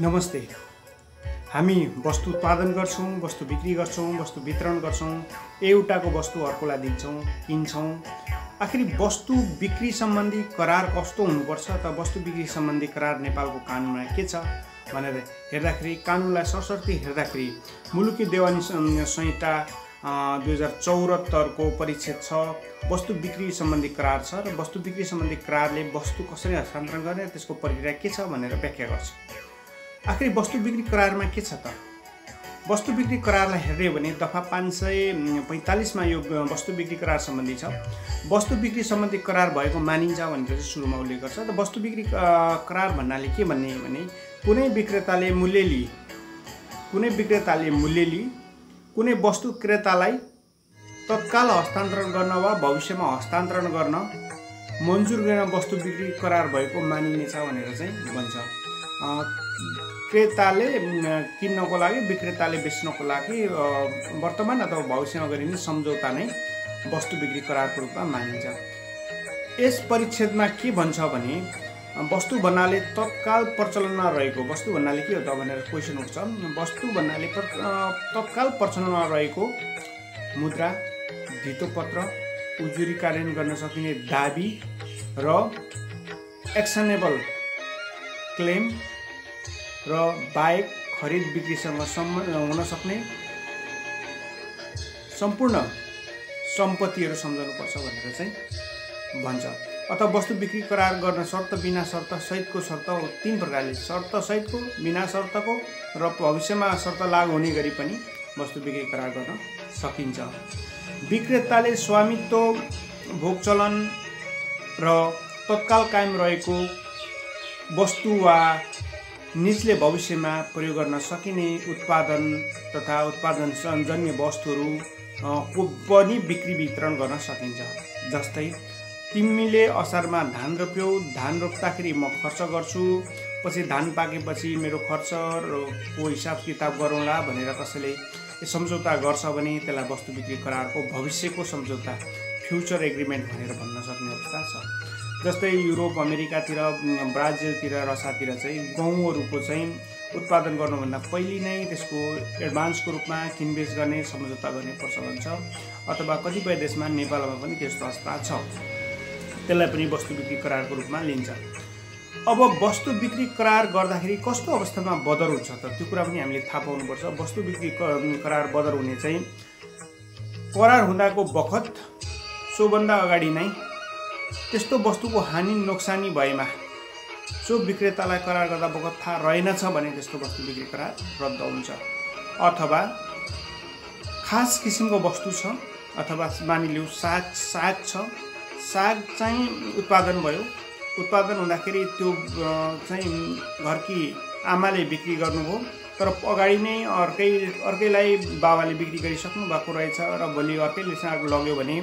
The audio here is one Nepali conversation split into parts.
नमस्ते। हामी वस्तु उत्पादन गर्छौँ वस्तु बिक्री गर्छौँ वस्तु वितरण गर्छौँ एउटाको वस्तु अर्कोलाई दिन्छौँ किन्छौँ। आखिर वस्तु बिक्री सम्बन्धी करार कस्तो हुनुपर्छ त वस्तु बिक्री सम्बन्धी करार नेपालको कानुनमा के छ भनेर हेर्दाखेरि कानुनलाई सरसर्ती हेर्दाखेरि मुलुकी देवानी संहिता दुई हजार चौहत्तरको परिच्छेद छ। वस्तु बिक्री सम्बन्धी करार छ र वस्तु बिक्री सम्बन्धी करारले वस्तु कसरी हस्तान्तरण गर्ने त्यसको प्रक्रिया के छ भनेर व्याख्या गर्छ। आखिर वस्तु बिक्री करारमा के छ त? वस्तु बिक्री करारलाई हेर्ने भने दफा पाँच सय पैँतालिसमा यो वस्तु बिक्री करार सम्बन्धी छ। वस्तु बिक्री सम्बन्धी करार भएको मानिन्छ भनेर चाहिँ सुरुमा उल्लेख गर्छ। त वस्तु बिक्री करार भन्नाले के भन्ने भने कुनै विक्रेताले मूल्य लिई कुनै विक्रेताले मूल्य लिई कुनै वस्तु क्रेतालाई तत्काल हस्तान्तरण गर्न वा भविष्यमा हस्तान्तरण गर्न मन्जुर गर्न वस्तु बिक्री करार भएको मानिनेछ भनेर चाहिँ भन्छ। क्रेताले किन्नको लागि विक्रेताले बेच्नको लागि वर्तमान अथवा भविष्यमा गरिने सम्झौता नै वस्तु बिक्री करारको रूपमा मानिन्छ। यस परिच्छेदमा के भन्छ भने वस्तु भन्नाले तत्काल प्रचलनमा रहेको वस्तु भन्नाले के हो त भनेर क्वेसन उठ्छ। वस्तु भन्नाले तत्काल प्रचलनमा रहेको मुद्रा धितोपत्र उजुरी कार्यान्वयन गर्न सकिने दाबी र एक्सनेबल क्लेम र बाहेक खरिद बिक्रीसँग सम्म हुन सक्ने सम्पूर्ण सम्पत्तिहरू सम्झाउनुपर्छ भनेर चाहिँ भन्छ। अथवा वस्तु बिक्री करार गर्न शर्त बिना शर्त सहितको शर्त तिन प्रकारले शर्त सहितको बिना शर्तको र भविष्यमा शर्त लागु हुने गरी पनि वस्तु बिक्री करार गर्न सकिन्छ। विक्रेताले स्वामित्व भोग चलन र तत्काल कायम रहेको वस्तु वा निजले भविष्यमा प्रयोग गर्न सकिने उत्पादन तथा उत्पादन जन्य वस्तुहरू पनि बिक्री वितरण गर्न सकिन्छ। जस्तै तिमीले असारमा धान रोप्यौ धान रोप्दाखेरि म खर्च गर्छु पछि धान पाकेपछि मेरो खर्च को हिसाब किताब गरौँला भनेर कसैले सम्झौता गर्छ भने त्यसलाई वस्तु बिक्री करारको भविष्यको सम्झौता फ्युचर एग्रिमेन्ट भनेर भन्न सक्ने अवस्था छ। जस्तै युरोप अमेरिकातिर ब्राजिलतिर रसातिर चाहिँ गहुँहरूको चाहिँ उत्पादन गर्नुभन्दा पहिले नै त्यसको एडभान्सको रूपमा किनबेच गर्ने सम्झौता गर्ने प्रचलन छ अथवा कतिपय देशमा नेपालमा पनि त्यस्तो अवस्था छ। त्यसलाई पनि वस्तु बिक्री करारको रूपमा लिन्छ। अब वस्तु बिक्री करार गर्दाखेरि कस्तो अवस्थामा बदर हुन्छ त? त्यो कुरा पनि हामीले थाहा पाउनुपर्छ। वस्तु बिक्री करार बदर हुने चाहिँ करार हुँदाको बखत सोभन्दा अगाडि नै त्यस्तो वस्तुको हानि नोक्सानी भएमा सो विक्रेतालाई करार गर्दा बखत थाहा रहेनछ भने त्यस्तो वस्तु बिक्री करार रद्द हुन्छ। अथवा खास किसिमको वस्तु छ अथवा मानिलिउँ साग साग छ। साग चाहिँ उत्पादन भयो। उत्पादन हुँदाखेरि त्यो चाहिँ घरकी आमाले बिक्री गर्नुभयो। तर अगाडि नै अर्कै अर्कैलाई बाबाले बिक्री गरिसक्नु भएको रहेछ र भोलि अर्कैले साग लग्यो भने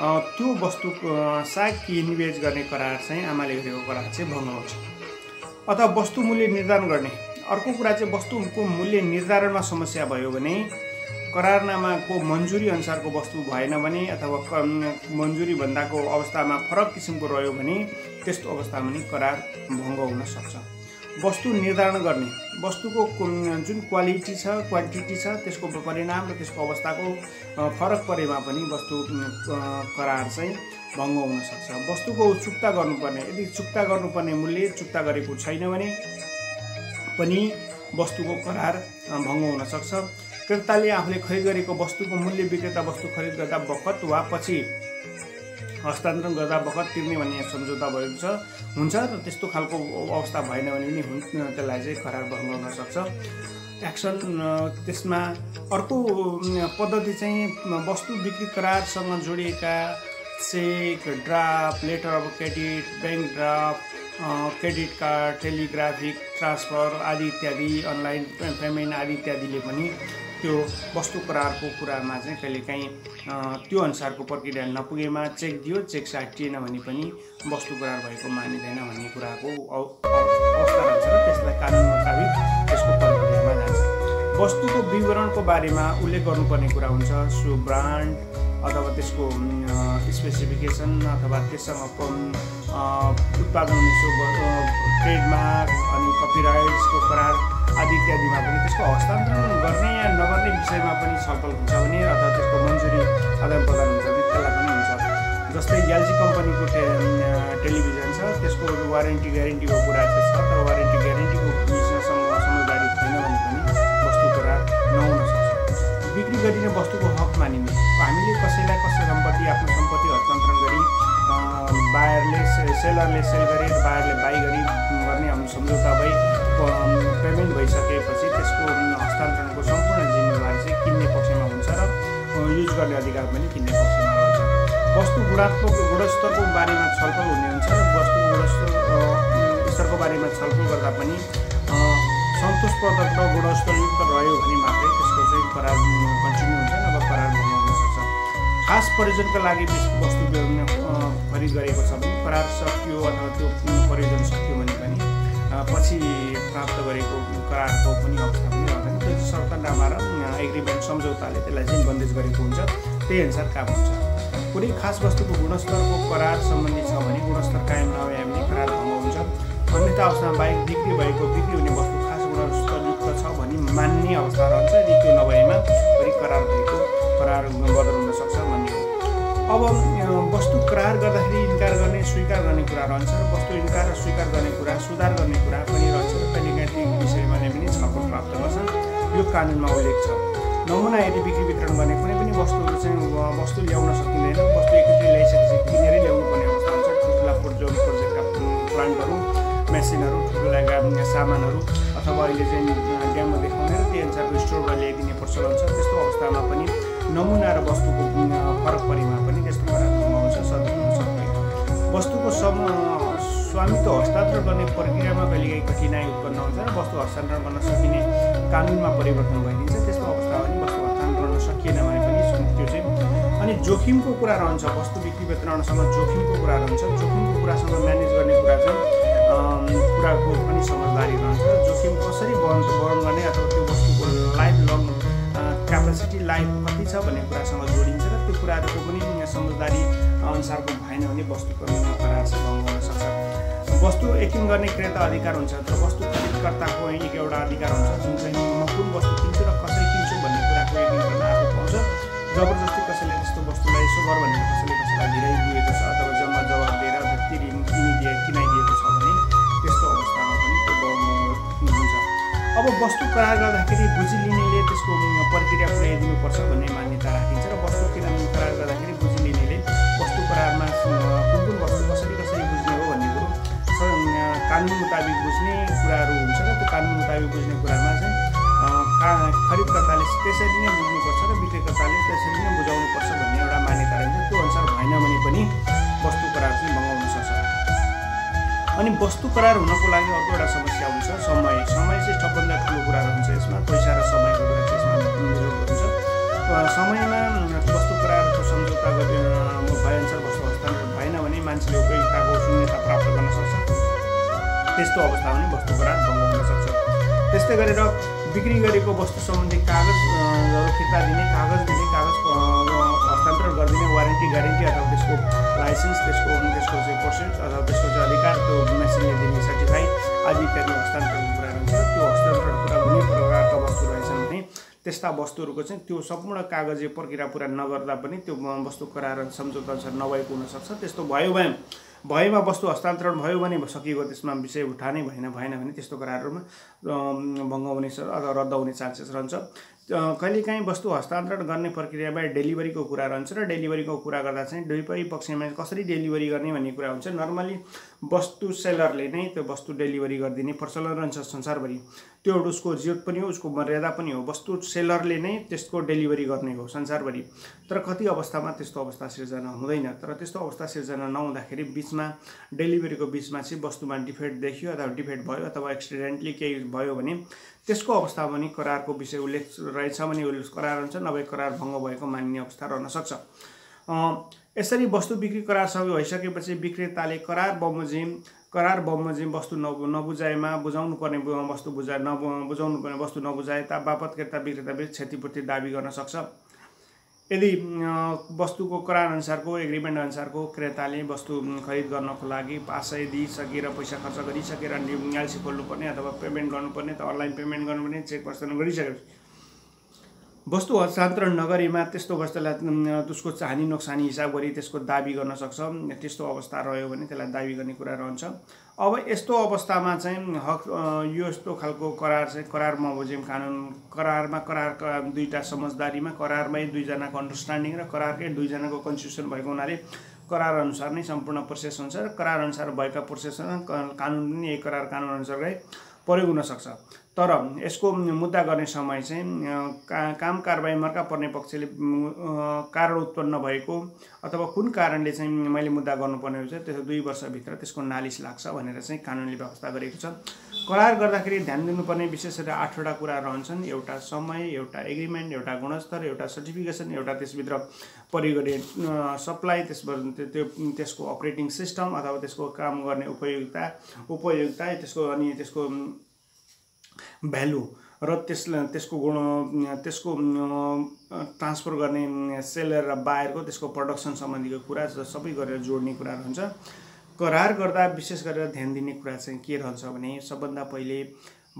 त्यो वस्तु साग निवेश गर्ने करार चाहिँ आमाले गरेको करार चाहिँ भङ्ग हुन्छ। अथवा वस्तु मूल्य निर्धारण गर्ने। अर्को कुरा चाहिँ वस्तुको मूल्य निर्धारणमा समस्या भयो भने करारनामाको मन्जुरी अनुसारको वस्तु भएन भने अथवा मन्जुरी भन्दाको अवस्थामा फरक किसिमको रह्यो भने त्यस्तो अवस्थामा पनि करार भङ्ग हुन सक्छ। वस्तु निर्धारण गर्ने। वस्तुको जुन क्वालिटी छ क्वान्टिटी छ त्यसको परिणाम र त्यसको अवस्थाको फरक परेमा पनि वस्तु करार चाहिँ भङ्ग हुनसक्छ वस्तुको चुक्ता गर्नुपर्ने यदि चुक्ता गर्नुपर्ने मूल्य चुक्ता गरेको छैन भने पनि वस्तुको करार भङ्ग हुनसक्छ क्रेताले आफूले खरिद गरेको वस्तुको मूल्य विक्रेता वस्तु खरिद गर्दा बखत वा पछि हस्तान्तरण गर्दा बखत तिर्ने भन्ने सम्झौता भएको छ। हुन्छ र त्यस्तो खालको अवस्था भएन भने पनि हुन् त्यसलाई चाहिँ खराब भङ्ग हुन सक्छ। एक्सन त्यसमा अर्को पद्धति चाहिँ वस्तु बिक्री करारसँग जोडिएका cheque draft letter of credit bank draft credit card telegraphic transfer आदि इत्यादि अनलाइन पेमेन्ट आदि इत्यादिले पनि त्यो वस्तु करारको कुरामा चाहिँ कहिलेकाहीँ त्यो अनुसारको प्रक्रिया नपुगेमा चेक दियो चेक साटिएन भने पनि वस्तु करार भएको मानिँदैन भन्ने कुराको अवस्था रहन्छ र त्यसलाई कानुन मुताबिक त्यसको प्रक्रियामा जान्छ वस्तुको विवरणको बारेमा उल्लेख गर्नुपर्ने कुरा हुन्छ सो ब्रान्ड अथवा त्यसको स्पेसिफिकेसन अथवा त्यससँग उत्पादन ट्रेडमार्क अनि कपिराइट्सको करार आदि इत्यादिमा पनि त्यसको हस्तान्तरण गर्ने या नगर्ने विषयमा पनि छलफल हुन्छ भने अथवा त्यसको मन्जुरी आदान प्रदान हुन्छ भने त्यसलाई पनि हुन्छ। जस्तै एलजी कम्पनीको टे टेलिभिजन छ त्यसको वारेन्टी ग्यारेन्टीको कुरा चाहिँ छ तर वारेन्टी ग्यारेन्टीको सेलरले सेल गरे बायरले बाई गरी गर्ने हाम्रो सम्झौता भई पेमेन्ट भइसकेपछि त्यसको हस्तान्तरणको सम्पूर्ण जिम्मेवारी चाहिँ किन्ने पक्षमा हुन्छ र युज गर्ने अधिकार पनि किन्ने पक्षमा रहन्छ वस्तु गुणात्मक गुणस्तरको बारेमा छलफल हुने हुन्छ र वस्तु गुणस्तर स्तरको बारेमा छलफल गर्दा पनि सन्तोषप्रदक र गुणस्तरयुक्त रह्यो भने मात्रै त्यसको चाहिँ करार कन्टिन्यू हुन्छ नभए करार खास प्रयोजनका लागि वस्तु खरिद गरेको छ भने करार सकियो अथवा त्यो प्रयोजन सकियो भने पनि पछि प्राप्त गरेको करारको पनि अवस्था पनि रहँदैन। त्यो सरकारनामा र एग्रिमेन्ट सम्झौताले त्यसलाई चाहिँ बन्देज गरेको हुन्छ। त्यही अनुसार काम हुन्छ। कुनै खास वस्तुको गुणस्तरको करार सम्बन्धी छ भने गुणस्तर कायम नभए भने करार भङ्ग हुन्छ। अन्यथा अवस्थामा बाहेक बिक्री भएको बिक्री हुने वस्तु खास गुणस्तरयुक्त छ भने मान्ने अवस्था रहन्छ। यदि त्यो नभएमा फेरि करार भएको करार बदल हुनसक्छ अब वस्तु करार गर्दाखेरि इन्कार गर्ने स्वीकार गर्ने कुरा रहन्छ र वस्तु इन्कार र स्वीकार गर्ने कुरा सुधार गर्ने कुरा पनि रहन्छ र कहिलेकाहीँ त्यो विषयमा पनि छलफल प्राप्त गर्छन् यो कानुनमा उल्लेख छ। नमुना यदि बिक्री वितरण गर्ने कुनै पनि वस्तुहरू चाहिँ वस्तु ल्याउन सकिँदैन वस्तु एकचोटि ल्याइसकेपछि किनेरै ल्याउनु पर्ने अवस्था हुन्छ। ठुल्ठुला प्रोजेक्ट प्रोजेक्टका प्लान्टहरू मेसिनहरू ठुल्ठुला सामानहरू अथवा अहिले चाहिँ ड्याममा देखाउने र त्यही अनुसारको स्टोरमा ल्याइदिने प्रचलन छ त्यस्तो अवस्थामा पनि नमुना र वस्तुको फरक परेमा पनि त्यस्तो कुराहरू आउँछ सक्दैन। वस्तुको सम स्वामित्व हस्तान्तरण गर्ने प्रक्रियामा कहिलेकाहीँ कठिनाइ उत्पन्न हुन्छ र वस्तु हस्तान्तरण गर्न सकिने कानुनमा परिवर्तन भइदिन्छ त्यस्तो अवस्थामा पनि वस्तु हस्तान्तरण गर्न सकिएन भने पनि त्यो चाहिँ अनि जोखिमको कुरा रहन्छ वस्तु बिक्री वितरणसँग जोखिमको कुरा रहन्छ। जोखिमको कुरासँग म्यानेज गर्ने कुरा चाहिँ कुराको पनि समझदारी रहन्छ। जोखिम कसरी वहन वहन गर्ने अथवा त्यो लङ क्यापेसिटी लाइफ कति छ भन्ने कुरासँग जोडिन्छ र त्यो कुराहरूको पनि समझदारी अनुसारको भएन भने वस्तुको करार चाहिँ भङ्ग हुन सक्छ। वस्तु एकिङ गर्ने क्रेता अधिकार हुन्छ तर वस्तु खरिदकर्ताको एक एउटा अधिकार हुन्छ जुन चाहिँ म कुन वस्तु किन्छु र कसरी किन्छु भन्ने कुराको एकिङ गर्न आफू पाउँछ। जबरजस्ती कसैले त्यस्तो वस्तुलाई यसो गर भनेर कसैले कसैलाई धेरै दिएको छ। अब वस्तु करार गर्दाखेरि बुझिलिनेले त्यसको प्रक्रिया पुर्याइदिनुपर्छ भन्ने मान्यता राखिन्छ र वस्तु किनभने करार गर्दाखेरि बुझिलिनेले वस्तु करारमा कुन कुन वस्तु कसरी कसरी बुझ्ने हो भन्ने कुरो कानुन मुताबिक बुझ्ने कुराहरू हुन्छ र त्यो कानुन मुताबिक बुझ्ने कुरामा चाहिँ का खरिदकर्ताले त्यसरी नै बुझ्नुपर्छ र विक्रेकर्ताले त्यसरी नै बुझाउनुपर्छ भन्ने एउटा मान्यता रहन्छ त्यो अनुसार भएन भने पनि वस्तु करार चाहिँ भङ्गाउन सक्छ। अनि वस्तु करार हुनको लागि अर्को एउटा समस्या हुन्छ समय। समय चाहिँ सबभन्दा ठुलो कुरा हुन्छ यसमा पैसा र समयको कुरा चाहिँ यसमा हुन्छ। समयमा वस्तु करारको सम्झौता गरे भएअनुसार वस्तु हस्तान्तरण भएन भने मान्छेले उपयोगिताको शून्यता प्राप्त गर्न सक्छ। त्यस्तो अवस्थामा पनि वस्तु करार भङ्ग हुन सक्छ। त्यस्तै गरेर बिक्री गरेको वस्तु सम्बन्धी कागजहरू फिर्ता दिने कागज दिने कागज हस्तान्तरण गरिदिने वारेन्टी ग्यारेन्टी अथवा त्यसको लाइसेन्स त्यसको त्यसको चाहिँ प्रोसेस अथवा त्यसको चाहिँ अधिकार त्यो मेसिनले दिने सर्टिफाई आदि इत्यादि हस्तान्तरणको कुरा रहन्छ त्यो हस्तान्तरण कुरा कुनै प्रकारका वस्तु रहेछन् भने त्यस्ता वस्तुहरूको चाहिँ त्यो सम्पूर्ण कागजी प्रक्रिया पुरा नगर्दा पनि त्यो वस्तु करार सम्झौता नभएको हुनसक्छ। त्यस्तो भयो भने भएमा वस्तु हस्तान्तरण भयो भने सकिएको त्यसमा विषय उठानै भएन भएन भने त्यस्तो करारहरूमा भङ्ग हुने अथवा रद्द हुने चान्सेस रहन्छ। कहिलेकाहीँ वस्तु हस्तान्तरण गर्ने प्रक्रियामा डेलिभरीको कुरा रहन्छ र डेलिभरीको कुरा गर्दा चाहिँ दुवै पक्षमा कसरी डेलिभरी गर्ने भन्ने कुरा हुन्छ। नर्मली वस्तु सेलरले नै त्यो वस्तु डेलिभरी गरिदिने प्रचलन रहन्छ संसारभरि। त्यो एउटा उसको जित पनि हो उसको मर्यादा पनि हो। वस्तु सेलरले नै त्यसको डेलिभरी गर्ने हो संसारभरि। तर कति अवस्थामा त्यस्तो अवस्था सिर्जना हुँदैन। तर त्यस्तो अवस्था सिर्जना नहुँदाखेरि बिचमा डेलिभरीको बिचमा चाहिँ वस्तुमा डिफेक्ट देखियो अथवा डिफेक्ट भयो अथवा एक्सिडेन्टली केही भयो भने त्यसको अवस्था पनि करारको विषय उल्लेख रहेछ भने उल्लेख करार हुन्छ नभए करार भङ्ग भएको मान्ने अवस्था रहन सक्छ। यसरी वस्तु बिक्री करार सबै भइसकेपछि विक्रेताले करार बमोजिम करार बमोजिम वस्तु नबु नबुझाएमा बुझाउनु पर्ने वस्तु बुझाए नबु बुझाउनु पर्ने वस्तु नबुझाए ता बापत क्रेता विक्रेता बिच क्षतिपूर्ति दावी गर्न सक्छ। यदि वस्तुको करार अनुसारको एग्रिमेन्ट अनुसारको क्रेताले वस्तु खरिद गर्नको लागि पासै दिइसकेर पैसा खर्च गरिसकेर एलसी खोल्नुपर्ने अथवा पेमेन्ट गर्नुपर्ने त अनलाइन पेमेन्ट गर्नुपर्ने चेक प्रस्ताव गरिसकेपछि वस्तु हस्तान्तरण नगरीमा त्यस्तो वस्तुलाई त्यसको हानि नोक्सानी हिसाब गरी त्यसको दाबी गर्न सक्छ। त्यस्तो अवस्था रह्यो भने त्यसलाई दाबी गर्ने कुरा रहन्छ। अब यस्तो अवस्थामा चाहिँ हक यो यस्तो खालको करार चाहिँ करार बमोजिम कानुन करारमा करार दुईवटा समझदारीमा करारमै दुईजनाको अन्डरस्ट्यान्डिङ र करारकै दुईजनाको कन्स्टिट्युसन भएको हुनाले करार अनुसार नै सम्पूर्ण प्रोसेस हुन्छ र करार अनुसार भएका प्रोसेस कानुन पनि यही करार कानुन अनुसारकै प्रयोग हुनसक्छ तर यसको मुद्दा गर्ने समय चाहिँ का काम कारबाही मर्का पर्ने पक्षले कारण उत्पन्न भएको अथवा कुन कारणले चाहिँ मैले मुद्दा गर्नुपर्ने हुन्छ त्यसो दुई वर्षभित्र त्यसको नालिस लाग्छ भनेर चाहिँ कानुनले व्यवस्था गरेको छ। करार गर्दाखेरि ध्यान दिनुपर्ने विशेष गरी आठवटा कुरा रहन्छन्। एउटा समय एउटा एग्रिमेन्ट एउटा गुणस्तर एउटा सर्टिफिकेसन एउटा त्यसभित्र प्रयोग गर्ने सप्लाई त्यसबाट त्यो त्यसको अपरेटिङ सिस्टम अथवा त्यसको काम गर्ने उपयोगिता उपयोगिता त्यसको अनि त्यसको भ्यालु र त्यसलाई त्यसको गुण त्यसको ट्रान्सफर गर्ने सेलर र बायरको त्यसको प्रडक्सन सम्बन्धीको कुरा सबै गरेर जोड्ने कुरा रहन्छ। करार गर्दा विशेष गरेर ध्यान दिने कुरा चाहिँ के रहन्छ भने सबभन्दा पहिले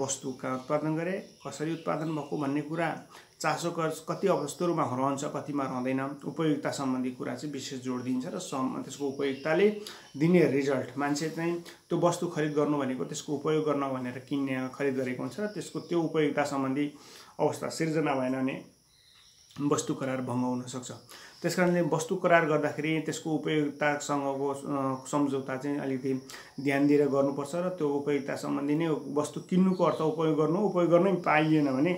वस्तु कहाँ उत्पादन गरे कसरी उत्पादन भएको भन्ने कुरा चासो कति वस्तुहरूमा रहन्छ कतिमा रहँदैन। उपयोगिता सम्बन्धी कुरा चाहिँ विशेष जोड दिन्छ र सम त्यसको उपयोगिताले दिने रिजल्ट। मान्छे चाहिँ त्यो वस्तु खरिद गर्नु भनेको त्यसको उपयोग गर्न भनेर किन्ने खरिद गरेको हुन्छ र त्यसको त्यो उपयोगिता सम्बन्धी अवस्था सिर्जना भएन भने वस्तु करार भङ्ग हुनसक्छ। त्यस कारणले वस्तु करार गर्दाखेरि त्यसको उपयोगितासँगको सम्झौता चाहिँ अलिकति ध्यान दिएर गर्नुपर्छ र त्यो उपयोगिता सम्बन्धी नै वस्तु किन्नुको अर्थ उपयोग गर्नु उपयोग गर्नै पाइएन भने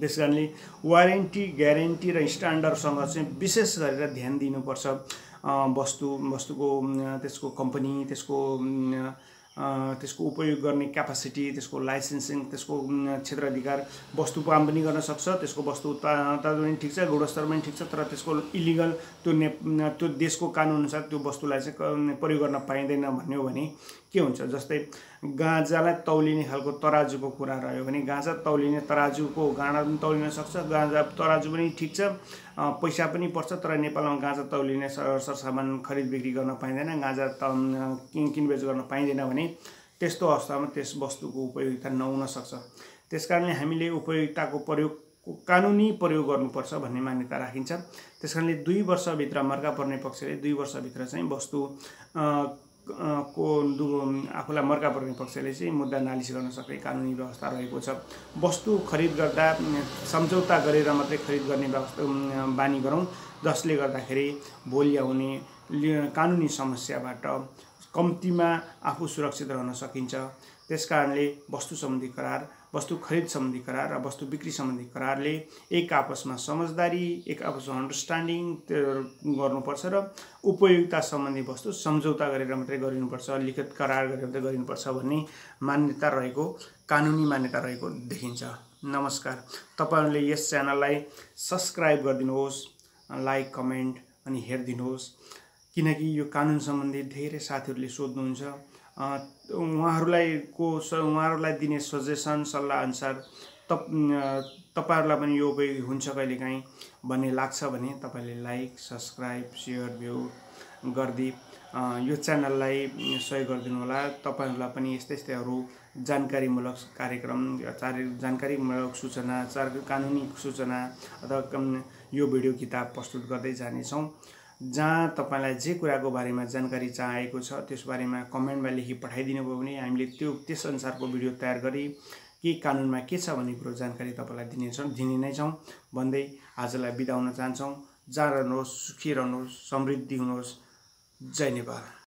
त्यस कारणले वारेन्टी ग्यारेन्टी र स्ट्यान्डर्डसँग चाहिँ विशेष गरेर ध्यान दिनुपर्छ। वस्तु वस्तुको त्यसको कम्पनी त्यसको त्यसको उपयोग गर्ने क्यापासिटी त्यसको लाइसेन्सिङ त्यसको क्षेत्राधिकार वस्तु काम पनि गर्न सक्छ त्यसको वस्तु उत्पादन पनि ठिक छ गुणस्तर पनि ठिक छ तर त्यसको इलिगल त्यो ने त्यो देशको कानुनअनुसार त्यो वस्तुलाई चाहिँ प्रयोग गर्न पाइँदैन भन्ने हो भने के हुन्छ? जस्तै गाँजालाई तौलिने खालको तराजुको कुरा रह्यो भने गाँजा तौलिने तराजुको गाँडा पनि तौलिन सक्छ गाँजा तराजु पनि ठिक छ पैसा पनि पर्छ तर नेपालमा गाँजा तौलिने सरसामान खरिद बिक्री गर्न पाइँदैन गाँजा त किनबेच गर्न पाइँदैन भने त्यस्तो अवस्थामा त्यस वस्तुको उपयोगिता नहुन सक्छ। त्यस कारणले हामीले उपयोगिताको प्रयोग कानुनी प्रयोग गर्नुपर्छ भन्ने मान्यता राखिन्छ। त्यस कारणले दुई वर्षभित्र मर्का पर्ने पक्षले दुई वर्षभित्र चाहिँ वस्तु को आफूलाई मर्का पर्ने पक्षले चाहिँ मुद्दा नालिस गर्न सक्ने कानुनी व्यवस्था रहेको छ। वस्तु खरिद गर्दा सम्झौता गरेर मात्रै खरिद गर्ने व्यवस्था बानी गरौँ जसले गर्दाखेरि भोलि आउने कानुनी समस्याबाट कम्तीमा आफू सुरक्षित रहन सकिन्छ। त्यस कारणले वस्तु सम्बन्धी करार वस्तु खरिद सम्बन्धी करार र वस्तु बिक्री सम्बन्धी करारले एक आपसमा समझदारी एक आपसमा अन्डरस्ट्यान्डिङ गर्नुपर्छ र उपयोगिता सम्बन्धी वस्तु सम्झौता गरेर मात्रै गरिनुपर्छ लिखित करार गरेर मात्रै गरिनुपर्छ भन्ने मान्यता रहेको कानुनी मान्यता रहेको देखिन्छ। नमस्कार। तपाईँहरूले यस च्यानललाई सब्सक्राइब गरिदिनुहोस् लाइक कमेन्ट अनि हेरिदिनुहोस्। किनकि यो कानुन सम्बन्धी धेरै साथीहरूले सोध्नुहुन्छ। उहाँहरूलाई को उहाँहरूलाई दिने सजेसन सल्लाह अनुसार तप तपाईँहरूलाई पनि यो उपयोगी हुन्छ कहिलेकाहीँ भन्ने लाग्छ भने तपाईँले लाइक सब्सक्राइब सेयर भ्यू गरिदिई। यो च्यानललाई सहयोग गरिदिनु होला। तपाईँहरूलाई पनि यस्तै यस्तै अरू जानकारीमूलक कार्यक्रम चार जानकारीमूलक सूचना चार कानुनी सूचना अथवा यो भिडियो किताब प्रस्तुत गर्दै जानेछौँ। जहाँ तपाईँलाई जे कुराको बारेमा जानकारी चाहेको छ त्यस बारेमा कमेन्टमा लेखी पठाइदिनु भयो भने हामीले त्यो त्यस अनुसारको भिडियो तयार गरी के कानुनमा के छ भन्ने कुरो जानकारी तपाईँलाई दिनेछौँ दिने नै छौँ। भन्दै आजलाई बिदा हुन चाहन्छौँ। जहाँ रहनुहोस् सुखी रहनुहोस् समृद्धि हुनुहोस्। जय नेपाल।